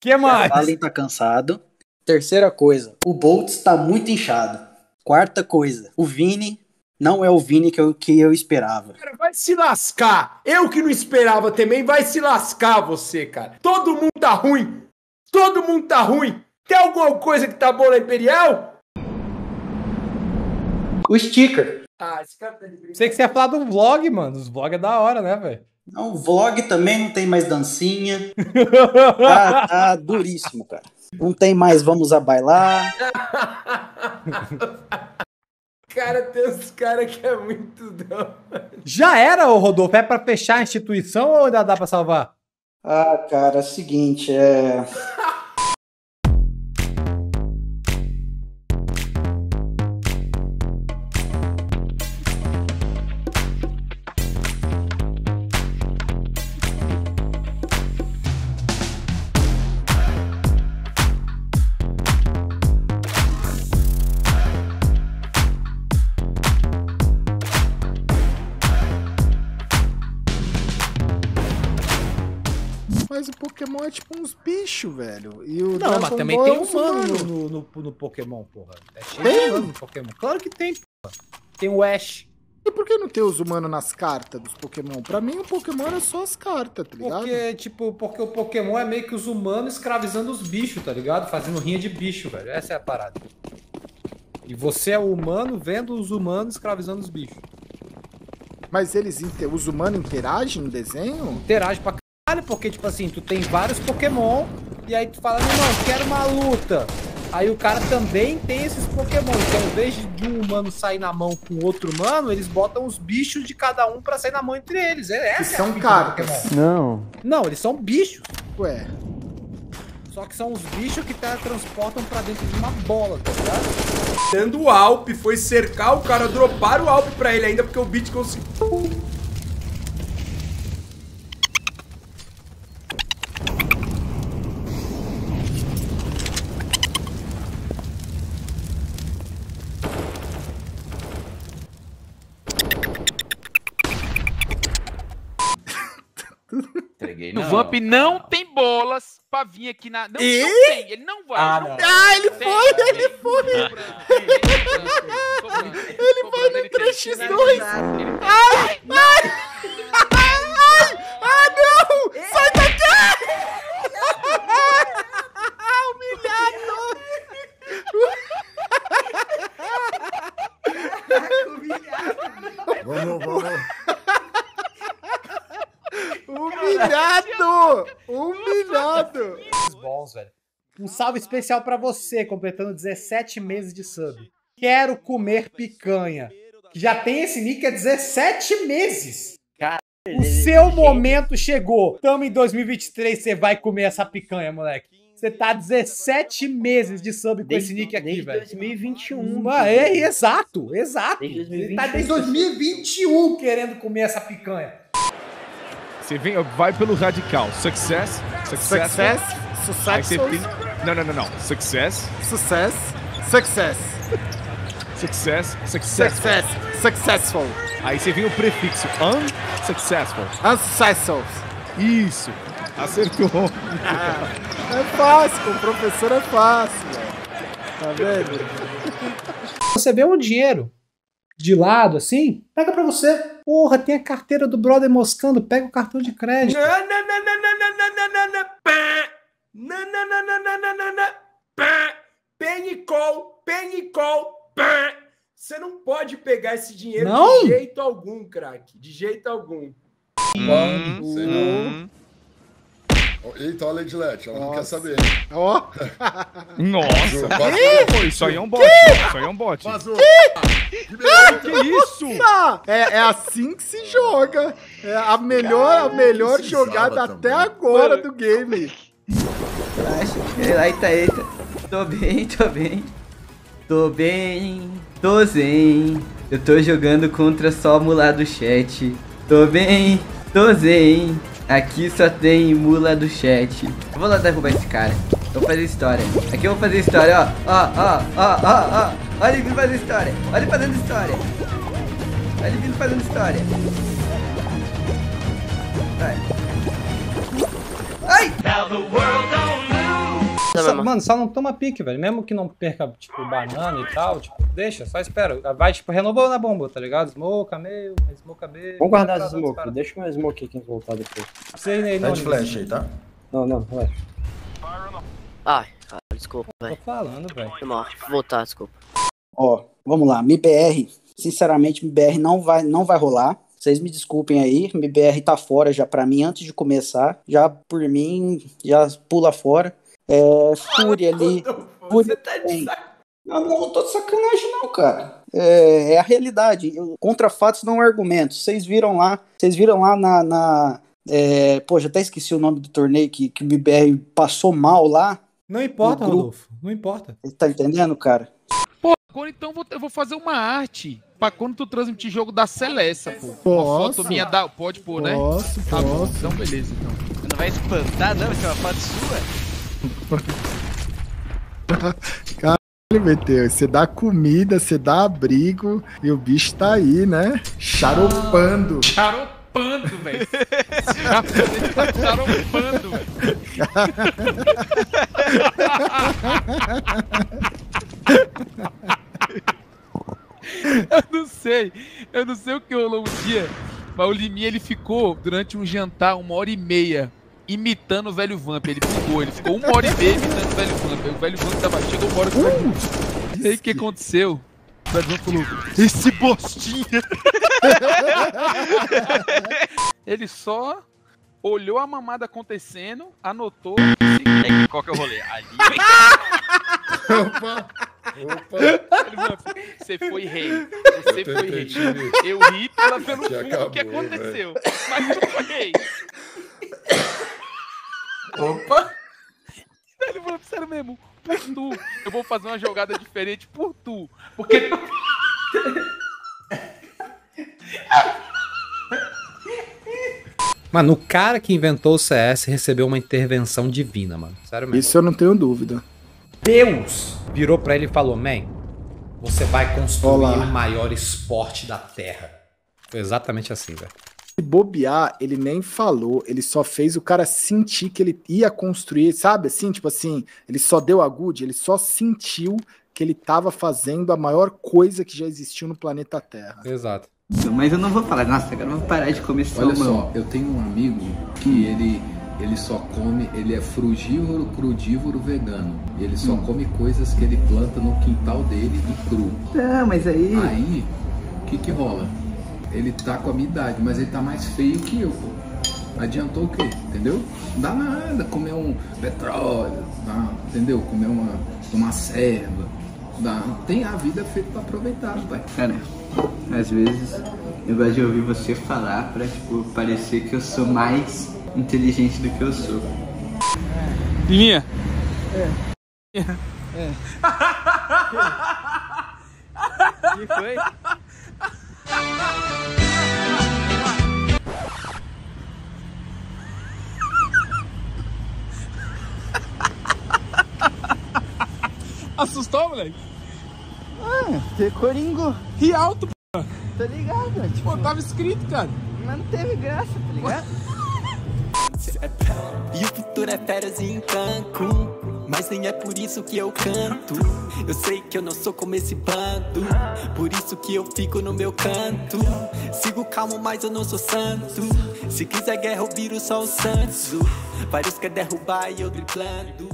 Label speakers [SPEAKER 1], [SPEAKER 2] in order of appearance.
[SPEAKER 1] que mais?
[SPEAKER 2] O Allen tá cansado. Terceira coisa, o Boltz tá muito inchado. Quarta coisa, o Vini não é o Vini que eu, que eu esperava.
[SPEAKER 3] Cara, vai se lascar. Eu que não esperava também, vai se lascar você, cara. Todo mundo tá ruim. Todo mundo tá ruim. Tem alguma coisa que tá boa na Imperial?
[SPEAKER 2] O sticker.
[SPEAKER 3] Ah, esse cara tá de brincadeira.
[SPEAKER 1] Sei que você ia falar do vlog, mano. Os vlogs é da hora, né, velho?
[SPEAKER 2] Não, o vlog também não tem mais dancinha. Tá, tá duríssimo, cara. Não tem mais vamos a bailar.
[SPEAKER 3] Cara, tem uns caras que é muito doido.
[SPEAKER 1] Já era, ô Rodolfo? É pra fechar a instituição ou ainda dá pra salvar?
[SPEAKER 2] Ah, cara, é o seguinte, é.
[SPEAKER 4] Mas o Pokémon é tipo uns bichos, velho. E o
[SPEAKER 1] Não,
[SPEAKER 4] Dragon
[SPEAKER 1] mas também
[SPEAKER 4] Ball
[SPEAKER 1] tem
[SPEAKER 4] é uns
[SPEAKER 1] humano no, no, no, Pokémon, porra. É cheio
[SPEAKER 4] Tem?
[SPEAKER 1] de humano no Pokémon. Claro que tem, porra. Tem o Ash.
[SPEAKER 4] E por que não tem os humanos nas cartas dos Pokémon? Pra mim, o Pokémon é só as cartas, tá ligado?
[SPEAKER 1] Porque, tipo, porque o Pokémon é meio que os humanos escravizando os bichos, tá ligado? Fazendo rinha de bicho, velho. Essa é a parada. E você é o humano vendo os humanos escravizando os bichos.
[SPEAKER 4] Mas eles, os humanos interagem no desenho?
[SPEAKER 1] Interage pra caralho, porque, tipo assim, tu tem vários Pokémon e aí tu fala, não, quero uma luta. Aí o cara também tem esses Pokémon. Então, em vez de um humano sair na mão com outro humano, eles botam os bichos de cada um pra sair na mão entre eles. É essa é
[SPEAKER 4] são
[SPEAKER 1] fita do
[SPEAKER 4] cartas.
[SPEAKER 1] Pokémon.
[SPEAKER 5] Não.
[SPEAKER 1] Não, eles são bichos.
[SPEAKER 4] Ué,
[SPEAKER 1] Só que são os bichos que teletransportam pra dentro de uma bola, tá ligado?
[SPEAKER 3] Dando o Alp, foi cercar o cara, dropar o Alp pra ele ainda, porque o Beat conseguiu.
[SPEAKER 6] Vamp não tem bolas pra vir aqui na. Não,
[SPEAKER 4] E?
[SPEAKER 6] não tem, ele não vai.
[SPEAKER 7] Ah,
[SPEAKER 6] não
[SPEAKER 7] não.
[SPEAKER 4] Ah, ele
[SPEAKER 6] tem,
[SPEAKER 4] foi,
[SPEAKER 6] tem,
[SPEAKER 4] ele foi!
[SPEAKER 6] Ele
[SPEAKER 4] foi no 3x2.
[SPEAKER 6] Ai!
[SPEAKER 4] Ai! Ai! Ah, não! Sai daqui! Humilhado!
[SPEAKER 8] Vamos, vamos.
[SPEAKER 4] Humilhado! Humilhado!
[SPEAKER 1] bons, velho. Um salve especial pra você, completando 17 meses de sub. Quero comer picanha. Que já tem esse nick há 17 meses. O seu momento chegou. Tamo em 2023, você vai comer essa picanha, moleque. Você tá 17 meses de sub com esse nick aqui,
[SPEAKER 5] desde
[SPEAKER 1] velho.
[SPEAKER 5] 2021.
[SPEAKER 1] Ah, é, exato, exato.
[SPEAKER 5] Desde
[SPEAKER 1] Ele tá
[SPEAKER 5] 2021.
[SPEAKER 1] desde 2021 querendo comer essa picanha.
[SPEAKER 9] Você vem, vai pelo radical. Success. Success.
[SPEAKER 4] Success,
[SPEAKER 9] você
[SPEAKER 4] success,
[SPEAKER 9] Não, não, não, não. Success.
[SPEAKER 4] success, success,
[SPEAKER 9] Success. Successful.
[SPEAKER 4] success, successful,
[SPEAKER 9] Aí você vem o prefixo unsuccessful.
[SPEAKER 4] unsuccessful.
[SPEAKER 9] Isso. Acertou.
[SPEAKER 4] É fácil, com o professor é fácil. Tá vendo?
[SPEAKER 1] Você vê um dinheiro de lado assim, pega pra você. Porra, tem a carteira do brother moscando, pega o cartão de crédito.
[SPEAKER 3] Não, não, não, não, não, não, não, não, não, não, pá. Não, não, não, não, não, não, não, não, pá. Penicol, penicol, pá. Você não pode pegar esse dinheiro
[SPEAKER 1] Não?
[SPEAKER 3] de jeito algum, craque. De jeito algum.
[SPEAKER 8] Hum, não. Eita, olha a Lady Let, ela não quer
[SPEAKER 4] Nossa.
[SPEAKER 8] saber.
[SPEAKER 4] Ó,
[SPEAKER 9] Nossa.
[SPEAKER 8] Vazou.
[SPEAKER 9] Pô, isso aí é um bot. Isso aí é um bot.
[SPEAKER 8] Vazou.
[SPEAKER 9] Que isso?
[SPEAKER 4] tá. é, é assim que se joga. É a melhor, a melhor
[SPEAKER 8] que
[SPEAKER 4] jogada até
[SPEAKER 8] também.
[SPEAKER 4] agora do game.
[SPEAKER 5] Relaxa. Eita, eita. Tô bem, tô bem. Tô bem, tô zen. Eu tô jogando contra só mula do chat. Tô bem, tô zen. Aqui só tem mula do chat. Eu vou lá derrubar esse cara. Eu vou fazer história. Aqui eu vou fazer história, ó. Ó, ó, ó, ó, ó. Olha ele vindo fazer história. Olha ele fazendo história. Olha ele vindo fazendo história. Vai. Ai!
[SPEAKER 10] Now the world don't
[SPEAKER 1] só, mano, só não toma pique, velho. Mesmo que não perca, tipo, banana e tal, tipo, deixa, só espera. Vai, tipo, renovou na bomba, tá ligado? Smoke, meio, smoke meio.
[SPEAKER 10] Vamos guardar
[SPEAKER 1] Tá, tá,
[SPEAKER 10] smoke.
[SPEAKER 1] tá.
[SPEAKER 10] Deixa o meu smoke aqui voltar depois.
[SPEAKER 1] Aí,
[SPEAKER 8] Tá
[SPEAKER 1] não,
[SPEAKER 8] de flash aí, tá?
[SPEAKER 10] Não, não, relaxa.
[SPEAKER 7] Ai, cara, desculpa,
[SPEAKER 1] Tô
[SPEAKER 7] velho.
[SPEAKER 1] falando, velho.
[SPEAKER 7] Voltar, desculpa.
[SPEAKER 2] Ó, vamos lá. MBR, sinceramente, MBR não vai, não vai rolar. Vocês me desculpem aí, MBR tá fora já pra mim antes de começar. Já por mim, já pula fora. É, Fúria ali.
[SPEAKER 3] Você tá de.
[SPEAKER 2] Não, não tô de sacanagem, não, cara. É, é a realidade. Eu- Contra fatos não argumentos. Vocês viram lá, vocês viram lá na. na é, pô, já até esqueci o nome do torneio que, que o MBR passou mal lá.
[SPEAKER 1] Não importa, Rodolfo. Não importa.
[SPEAKER 2] Tá entendendo, cara?
[SPEAKER 6] Pô, agora então eu vou- eu vou fazer uma arte pra quando tu transmitir jogo da Celeste, pô. Uma
[SPEAKER 4] Posso?
[SPEAKER 6] foto minha da. Pode pôr, né?
[SPEAKER 4] Posso,
[SPEAKER 6] Tá bom,
[SPEAKER 4] posso.
[SPEAKER 6] então beleza, então.
[SPEAKER 11] Não vai espantar, não? Vai ser uma foto sua?
[SPEAKER 4] Meteu. Você dá comida, você dá abrigo e o bicho tá aí, né? Charopando.
[SPEAKER 6] Charopando, velho. Tá charopando, velho. Eu não sei. Eu não sei o que rolou um dia. Mas o Liminha ele ficou durante um jantar uma hora e meia imitando o velho Vamp. Ele ficou, ele ficou uma hora e meia imitando o velho Vamp. Aí O velho Vamp tava chegou uma hora e ficou. E aí o que aconteceu? O velho Vamp falou: Esse bostinha! ele só olhou a mamada acontecendo, anotou e seguiu.
[SPEAKER 11] Qual que é o rolê? Ali.
[SPEAKER 8] Opa! Opa!
[SPEAKER 6] Velho Vamp, Você foi rei. Você foi rei. Eu ri pela, pelo que
[SPEAKER 8] acabou,
[SPEAKER 6] aconteceu. Mas tu foi rei.
[SPEAKER 3] Opa!
[SPEAKER 6] Velho Vamp, sério mesmo. Por tu. Eu vou fazer uma jogada diferente por tu. Porque
[SPEAKER 1] Mano, o cara que inventou o CS recebeu uma intervenção divina, mano. Sério mesmo.
[SPEAKER 4] Isso eu não tenho dúvida.
[SPEAKER 1] Deus virou pra ele e falou: Man, você vai construir
[SPEAKER 4] Olá.
[SPEAKER 1] o maior esporte da Terra. Foi exatamente assim, velho.
[SPEAKER 4] Se bobear, ele nem falou, ele só fez o cara sentir que ele ia construir, sabe? Assim, tipo assim, ele só deu a good, ele só sentiu que ele tava fazendo a maior coisa que já existiu no planeta Terra.
[SPEAKER 1] Exato.
[SPEAKER 5] Mas eu não vou falar, nossa, agora eu vou parar de comer
[SPEAKER 12] Olha só, eu tenho um amigo que ele, ele só come, ele é frugívoro, crudívoro, vegano. Ele só come coisas que ele planta no quintal dele e cru.
[SPEAKER 5] Não, mas aí.
[SPEAKER 12] Aí, o que que rola? Ele tá com a minha idade, mas ele tá mais feio que eu, pô. Adiantou o quê? Entendeu? Não dá nada comer um petróleo, tá? entendeu? Comer uma, uma serva. Dá. Tem a vida feita pra aproveitar, pai.
[SPEAKER 5] Cara, às vezes eu gosto de ouvir você falar pra, tipo, parecer que eu sou mais inteligente do que eu sou.
[SPEAKER 6] Linha.
[SPEAKER 11] É. que foi?
[SPEAKER 6] Assustou, moleque?
[SPEAKER 11] Ah, ter coringo.
[SPEAKER 6] Ri alto,
[SPEAKER 11] Tá ligado? Tipo,
[SPEAKER 6] pô. Tava escrito, cara.
[SPEAKER 11] mas não teve graça, tá ligado?
[SPEAKER 13] E o futuro é férias em Cancún Mas nem é por isso que eu canto. Eu sei que eu não sou como esse bando. Por isso que eu fico no meu canto. Sigo calmo, mas eu não sou santo. Se quiser guerra, eu viro só o santo Vários quer derrubar e eu driblando